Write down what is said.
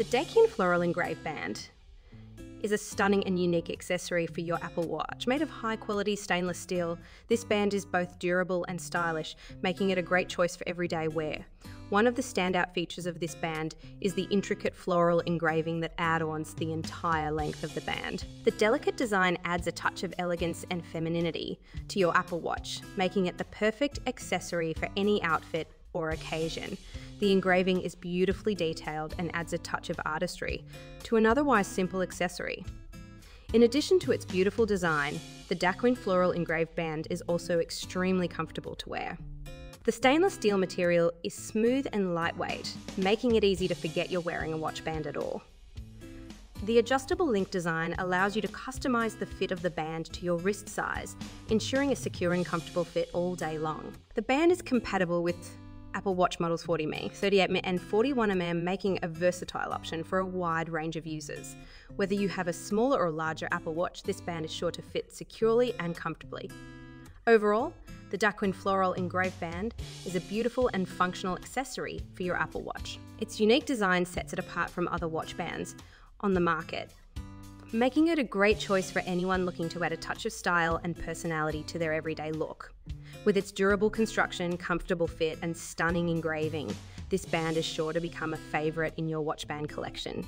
The DaQin Floral Engraved Band is a stunning and unique accessory for your Apple Watch. Made of high quality stainless steel, this band is both durable and stylish, making it a great choice for everyday wear. One of the standout features of this band is the intricate floral engraving that adorns the entire length of the band. The delicate design adds a touch of elegance and femininity to your Apple Watch, making it the perfect accessory for any outfit or occasion. The engraving is beautifully detailed and adds a touch of artistry to an otherwise simple accessory. In addition to its beautiful design, the DaQin floral engraved band is also extremely comfortable to wear. The stainless steel material is smooth and lightweight, making it easy to forget you're wearing a watch band at all. The adjustable link design allows you to customize the fit of the band to your wrist size, ensuring a secure and comfortable fit all day long. The band is compatible with Apple Watch models 40mm, 38mm, and 41mm, making a versatile option for a wide range of users. Whether you have a smaller or larger Apple Watch, this band is sure to fit securely and comfortably. Overall, the DaQin Floral Engraved Band is a beautiful and functional accessory for your Apple Watch. Its unique design sets it apart from other watch bands on the market, making it a great choice for anyone looking to add a touch of style and personality to their everyday look. With its durable construction, comfortable fit, and stunning engraving, this band is sure to become a favourite in your watch band collection.